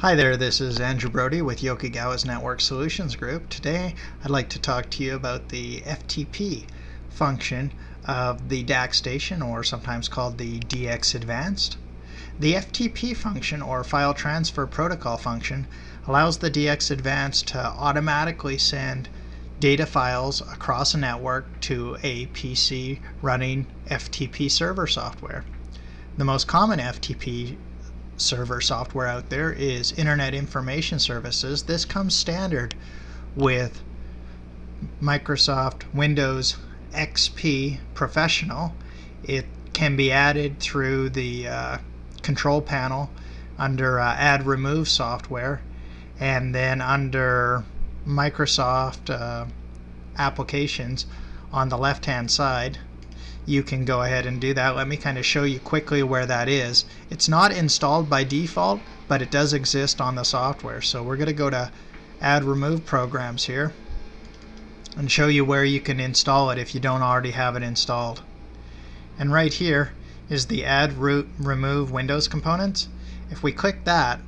Hi there, this is Andrew Brody with Yokogawa's Network Solutions Group. Today I'd like to talk to you about the FTP function of the DAQStation or sometimes called the DX Advanced. The FTP function or File Transfer Protocol function allows the DX Advanced to automatically send data files across a network to a PC running FTP server software. The most common FTP server software out there is Internet Information Services. This comes standard with Microsoft Windows XP Professional. It can be added through the uh, control panel under uh, Add Remove software and then under Microsoft uh, applications on the left hand side you can go ahead and do that. Let me kind of show you quickly where that is. It's not installed by default, but it does exist on the software. So we're going to go to Add Remove Programs here and show you where you can install it if you don't already have it installed. And right here is the Add Root Remove Windows Components. If we click that,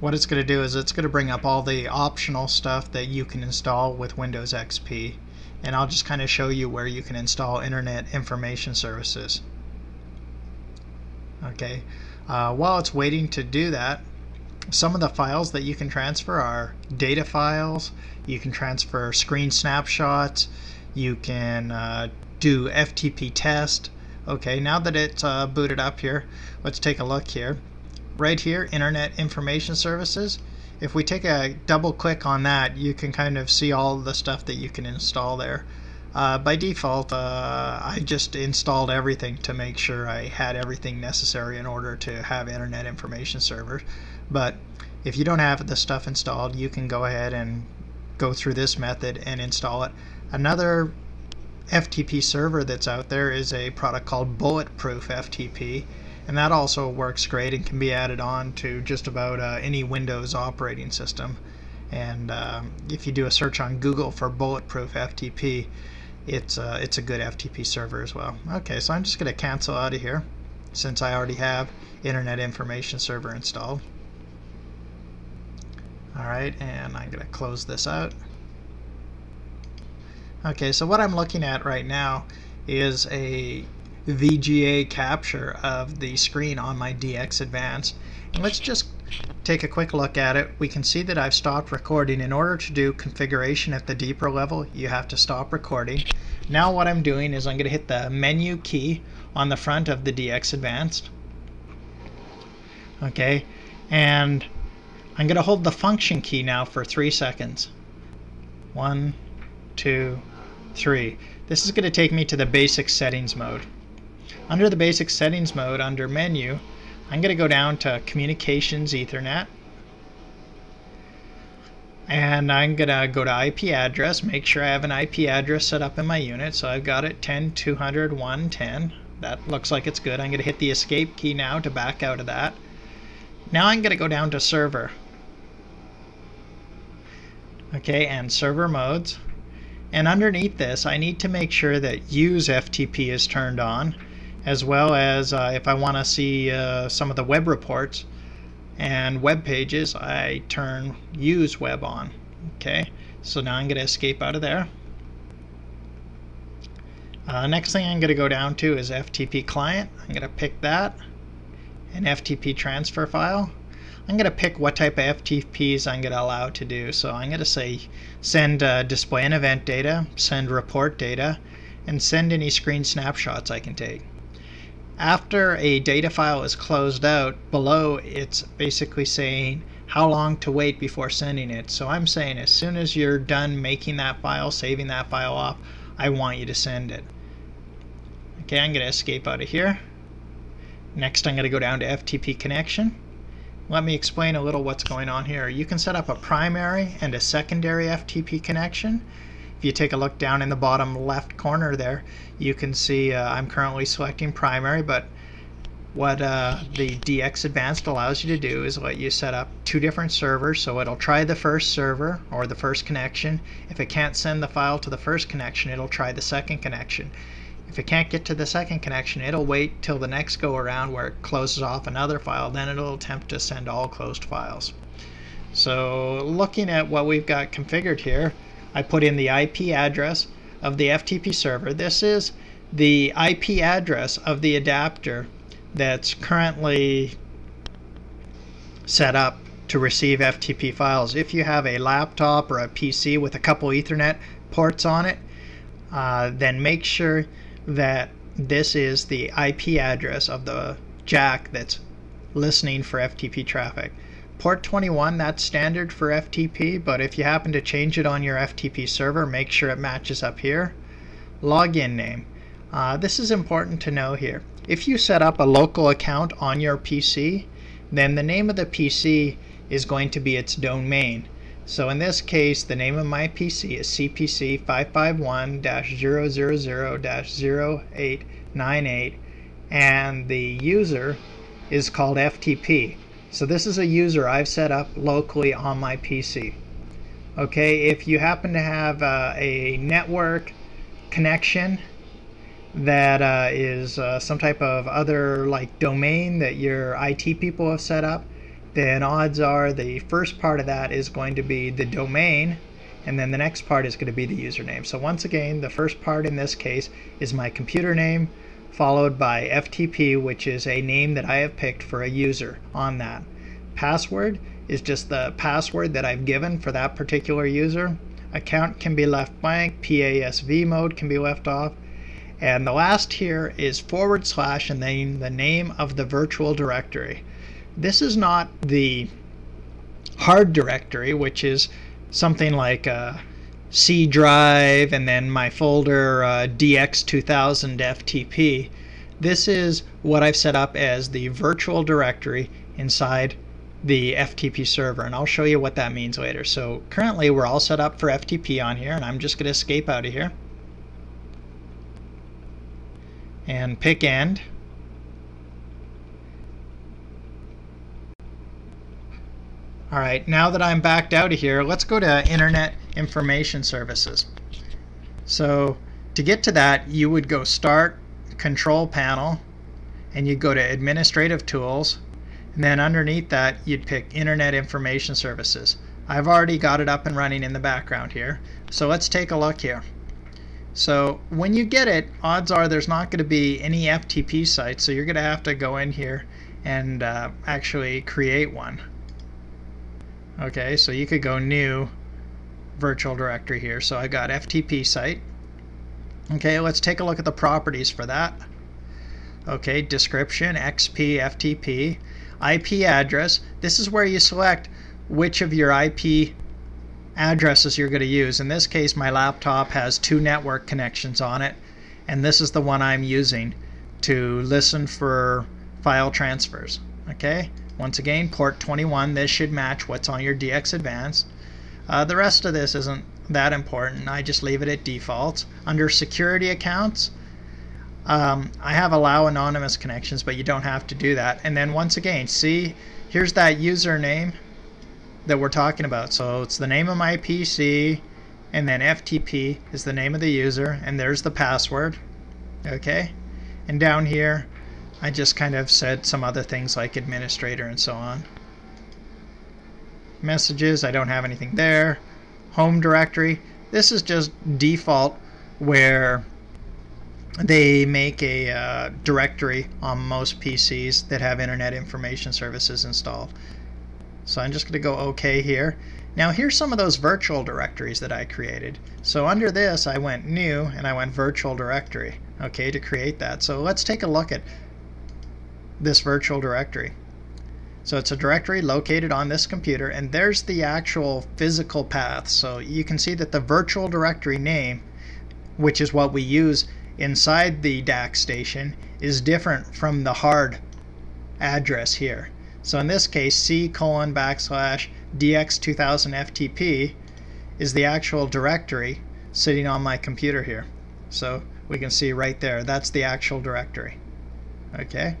what it's going to do is it's going to bring up all the optional stuff that you can install with Windows XP and I'll just kind of show you where you can install Internet Information Services. Okay, uh, while it's waiting to do that, some of the files that you can transfer are data files, you can transfer screen snapshots, you can uh, do FTP test. Okay, now that it's uh, booted up here, let's take a look here. Right here, Internet Information Services, if we take a double click on that, you can kind of see all the stuff that you can install there. Uh, by default, uh, I just installed everything to make sure I had everything necessary in order to have Internet Information Server. But if you don't have the stuff installed, you can go ahead and go through this method and install it. Another FTP server that's out there is a product called Bulletproof FTP and that also works great and can be added on to just about uh, any Windows operating system. And uh, if you do a search on Google for Bulletproof FTP, it's uh, it's a good FTP server as well. Okay, so I'm just going to cancel out of here since I already have Internet Information Server installed. Alright, and I'm going to close this out. Okay, so what I'm looking at right now is a VGA capture of the screen on my DX Advanced. And let's just take a quick look at it. We can see that I've stopped recording. In order to do configuration at the deeper level, you have to stop recording. Now what I'm doing is I'm going to hit the menu key on the front of the DX Advanced. Okay, and I'm going to hold the function key now for three seconds. One, two, three. This is going to take me to the basic settings mode. Under the basic settings mode, under menu, I'm going to go down to communications ethernet and I'm going to go to IP address, make sure I have an IP address set up in my unit. So I've got it 10.200.110. That looks like it's good. I'm going to hit the escape key now to back out of that. Now I'm going to go down to server. Okay, and server modes. And underneath this, I need to make sure that use FTP is turned on as well as uh, if I want to see uh, some of the web reports and web pages, I turn use web on. Okay, so now I'm going to escape out of there. Uh, next thing I'm going to go down to is FTP client. I'm going to pick that, an FTP transfer file. I'm going to pick what type of FTPs I'm going to allow to do. So I'm going to say send uh, display and event data, send report data, and send any screen snapshots I can take after a data file is closed out, below it's basically saying how long to wait before sending it. So I'm saying as soon as you're done making that file, saving that file off, I want you to send it. Okay, I'm going to escape out of here. Next, I'm going to go down to FTP connection. Let me explain a little what's going on here. You can set up a primary and a secondary FTP connection. If you take a look down in the bottom left corner there, you can see uh, I'm currently selecting primary, but what uh, the DX Advanced allows you to do is let you set up two different servers. So it'll try the first server or the first connection. If it can't send the file to the first connection, it'll try the second connection. If it can't get to the second connection, it'll wait till the next go around where it closes off another file. Then it'll attempt to send all closed files. So looking at what we've got configured here, I put in the IP address of the FTP server. This is the IP address of the adapter that's currently set up to receive FTP files. If you have a laptop or a PC with a couple Ethernet ports on it, uh, then make sure that this is the IP address of the jack that's listening for FTP traffic. Port 21, that's standard for FTP, but if you happen to change it on your FTP server, make sure it matches up here. Login name. Uh, this is important to know here. If you set up a local account on your PC, then the name of the PC is going to be its domain. So in this case, the name of my PC is CPC 551-000-0898, and the user is called FTP. So this is a user I've set up locally on my PC. Okay, if you happen to have uh, a network connection that uh, is uh, some type of other like domain that your IT people have set up, then odds are the first part of that is going to be the domain and then the next part is going to be the username. So once again, the first part in this case is my computer name, followed by FTP, which is a name that I have picked for a user on that. Password is just the password that I've given for that particular user. Account can be left blank, PASV mode can be left off. And the last here is forward slash and then the name of the virtual directory. This is not the hard directory, which is something like a C drive and then my folder uh, DX2000 FTP. This is what I've set up as the virtual directory inside the FTP server and I'll show you what that means later. So currently we're all set up for FTP on here and I'm just going to escape out of here and pick end. Alright, now that I'm backed out of here, let's go to Internet Information Services. So to get to that, you would go Start, Control Panel, and you'd go to Administrative Tools, and then underneath that, you'd pick Internet Information Services. I've already got it up and running in the background here. So let's take a look here. So when you get it, odds are there's not going to be any FTP sites, so you're going to have to go in here and uh, actually create one. Okay, so you could go new virtual directory here. So I've got FTP site. Okay, let's take a look at the properties for that. Okay, description, XP, FTP, IP address. This is where you select which of your IP addresses you're going to use. In this case, my laptop has two network connections on it, and this is the one I'm using to listen for file transfers. Okay, once again, port 21, this should match what's on your DX Advanced. Uh, the rest of this isn't that important. I just leave it at default. Under security accounts, um, I have allow anonymous connections, but you don't have to do that. And then once again, see, here's that username that we're talking about. So it's the name of my PC, and then FTP is the name of the user, and there's the password. Okay? And down here, I just kind of said some other things like administrator and so on. Messages, I don't have anything there. Home directory, this is just default where they make a uh, directory on most PCs that have Internet Information Services installed. So I'm just going to go OK here. Now here's some of those virtual directories that I created. So under this I went new and I went virtual directory okay to create that. So let's take a look at this virtual directory. So it's a directory located on this computer and there's the actual physical path. So you can see that the virtual directory name, which is what we use inside the DAQStation, is different from the hard address here. So in this case, C colon backslash DX2000 FTP is the actual directory sitting on my computer here. So we can see right there, that's the actual directory. Okay?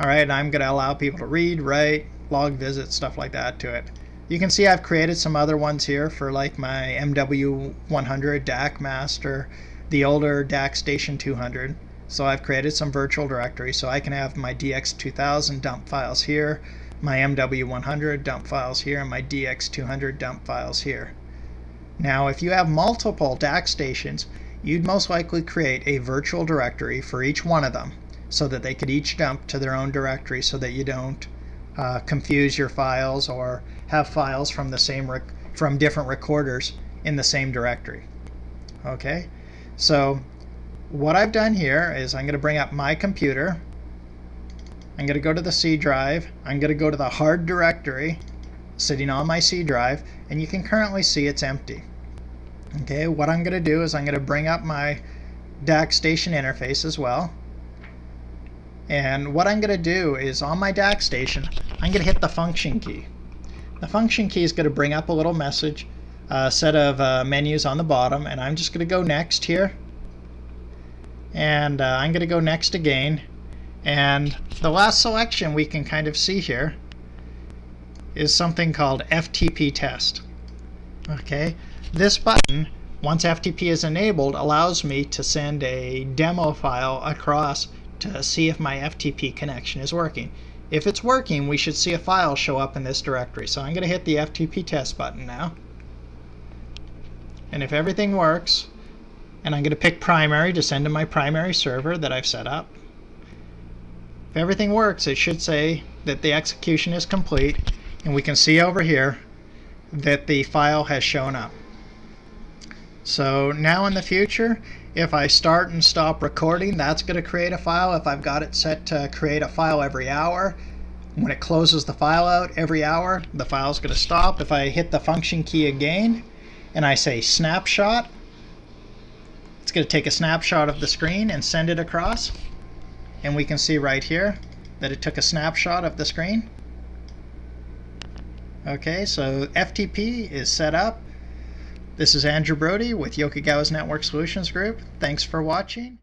Alright, I'm going to allow people to read, write, log visits, stuff like that to it. You can see I've created some other ones here for like my MW100 DAQMaster, the older DAQStation 200. So I've created some virtual directories so I can have my DX2000 dump files here, my MW100 dump files here, and my DX200 dump files here. Now, if you have multiple DAQStations, you'd most likely create a virtual directory for each one of them so that they could each dump to their own directory so that you don't uh, confuse your files or have files from the same from different recorders in the same directory. Okay, so what I've done here is I'm going to bring up my computer. I'm going to go to the C drive. I'm going to go to the hard directory sitting on my C drive, and you can currently see it's empty. Okay, what I'm going to do is I'm going to bring up my DAQStation interface as well. And what I'm going to do is on my DAQStation, I'm going to hit the function key. The function key is going to bring up a little message, a set of uh, menus on the bottom, and I'm just going to go next here. And uh, I'm going to go next again. And the last selection we can kind of see here is something called FTP test. Okay, this button, once FTP is enabled, allows me to send a demo file across to see if my FTP connection is working. If it's working, we should see a file show up in this directory. So I'm going to hit the FTP test button now. And if everything works, and I'm going to pick primary to send to my primary server that I've set up. If everything works, it should say that the execution is complete, and we can see over here that the file has shown up. So now in the future, if I start and stop recording, that's going to create a file. If I've got it set to create a file every hour, when it closes the file out every hour, the file is going to stop. If I hit the function key again and I say snapshot, it's going to take a snapshot of the screen and send it across. And we can see right here that it took a snapshot of the screen. Okay, so FTP is set up. This is Andrew Brody with Yokogawa's Network Solutions Group. Thanks for watching.